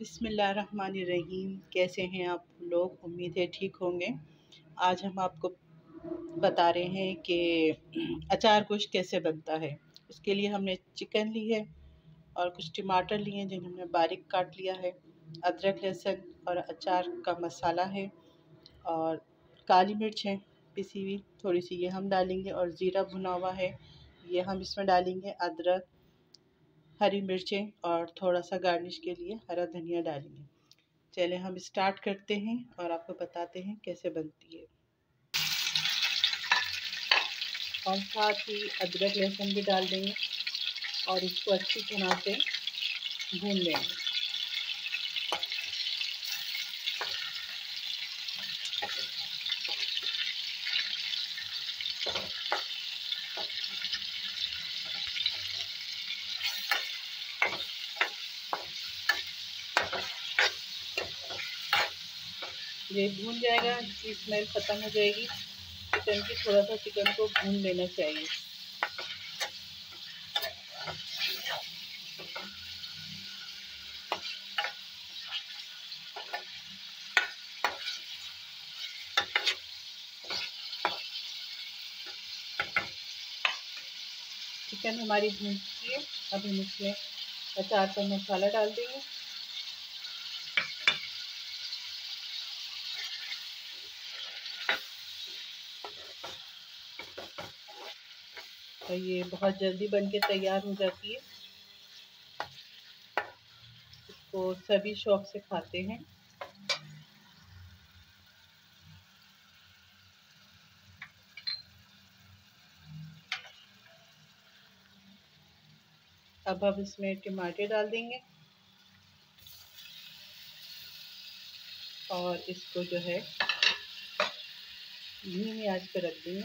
बिसमीम कैसे हैं आप लोग? उम्मीद है ठीक होंगे। आज हम आपको बता रहे हैं कि अचार कुछ कैसे बनता है। उसके लिए हमने चिकन ली है और कुछ टमाटर लिए हैं जिन्हें हमने बारीक काट लिया है। अदरक, लहसुन और अचार का मसाला है और काली मिर्च है पिसी हुई। थोड़ी सी ये हम डालेंगे और ज़ीरा भुना हुआ है। ये हम इसमें डालेंगे अदरक हरी मिर्चें और थोड़ा सा गार्निश के लिए हरा धनिया डालेंगे। चले, हम स्टार्ट करते हैं और आपको बताते हैं कैसे बनती है। और साथ ही अदरक लहसुन भी डाल देंगे और इसको अच्छी तरह से भून लेंगे। ये भून जाएगा, इसकी स्मेल ख़त्म हो जाएगी। चिकन की थोड़ा सा चिकन को भून लेना चाहिए। चिकन हमारी भून चुकी है। अब हम इसमें अचार का मसाला डाल देंगे। और ये बहुत जल्दी बन के तैयार हो जाती है। इसको सभी शौक से खाते हैं। अब हम इसमें टमाटर डाल देंगे और इसको जो है धीमी आँच पर रख देंगे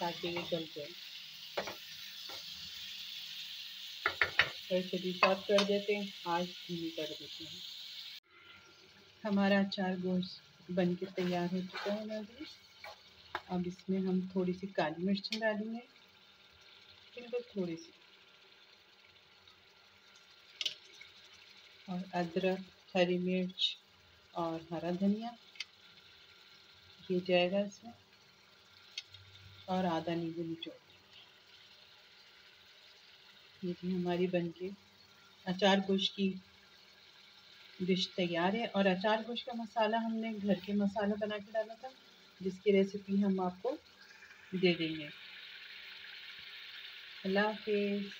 ताकि ये गल जाए। ऐसे भी साफ़ कर देते हैं, आज धीमी कर देते हैं। हमारा अचार गोश्त बन के तैयार हो चुका है नाजी अब इसमें हम थोड़ी सी काली मिर्च डालेंगे। बिल्कुल थोड़ी सी और अदरक, हरी मिर्च और हरा धनिया। ये जाएगा इसमें। और आधा नींबू निचोड़। ये थी हमारी बनके अचार गोश की डिश तैयार है। और अचार गोश का मसाला हमने घर के मसाला बना के डाला था, जिसकी रेसिपी हम आपको दे देंगे। अल्लाह हाफिज़।